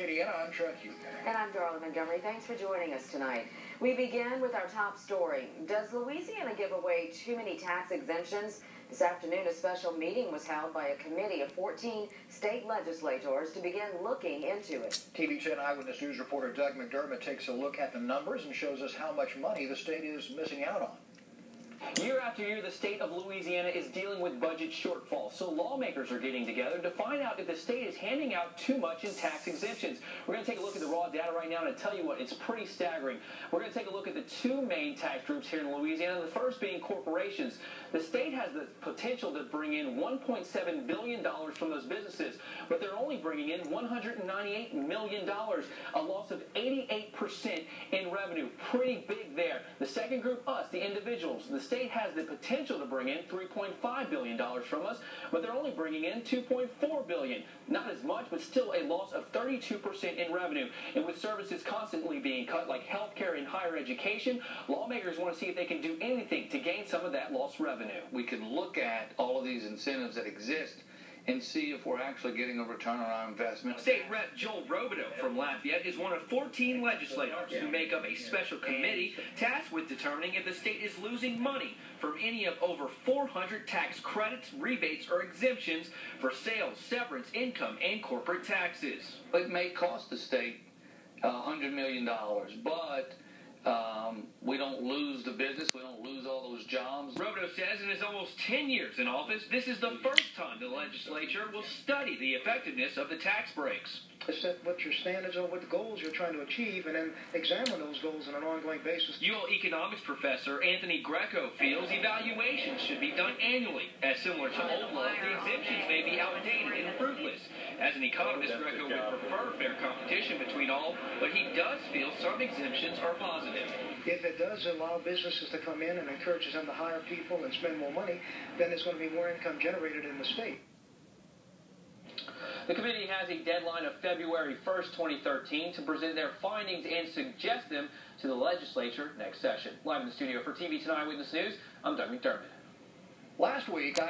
Acadiana, I'm Hugh. And I'm Darla Montgomery. Thanks for joining us tonight. We begin with our top story. Does Louisiana give away too many tax exemptions? This afternoon, a special meeting was held by a committee of 14 state legislators to begin looking into it. TV 10 Eyewitness News reporter Doug McDermott takes a look at the numbers and shows us how much money the state is missing out on. Year after year, the state of Louisiana is dealing with budget shortfalls, so lawmakers are getting together to find out if the state is handing out too much in tax exemptions. We're going to take a look at the raw data right now, and I tell you what, it's pretty staggering. We're going to take a look at the two main tax groups here in Louisiana, the first being corporations. The state has the potential to bring in $1.7 billion from those businesses, but they're only bringing in $198 million, a loss of 88% in revenue. Pretty big there. The second group, us, the individuals. The state has the potential to bring in $3.5 billion from us, but they're only bringing in 2.4 billion. Not as much, but still a loss of 32% in revenue. And with services constantly being cut, like healthcare and higher education, lawmakers want to see if they can do anything to gain some of that lost revenue. We can look at all of these incentives that exist and see if we're actually getting a return on our investment. State Rep Joel Robideaux from Lafayette is one of 14 legislators who make up a special committee tasked with determining if the state is losing money from any of over 400 tax credits, rebates, or exemptions for sales, severance, income, and corporate taxes. It may cost the state $100 million, but um, we don't lose the business. We don't lose all those jobs. Says in his almost 10 years in office, this is the first time the legislature will study the effectiveness of the tax breaks. Set what your standards are, what the goals you're trying to achieve, and then examine those goals on an ongoing basis. UL economics professor Anthony Greco feels evaluations should be done annually. As similar to old law, the exemptions may be outdated and fruitless. As an economist, Greco would prefer fair competition between all, but he does feel some exemptions are positive. If it does allow businesses to come in and encourages them to hire people and spend more money, then there's going to be more income generated in the state. The committee has a deadline of February 1st, 2013 to present their findings and suggest them to the legislature next session. Live in the studio for TV Tonight Eyewitness News, I'm Doug McDermott. Last week, I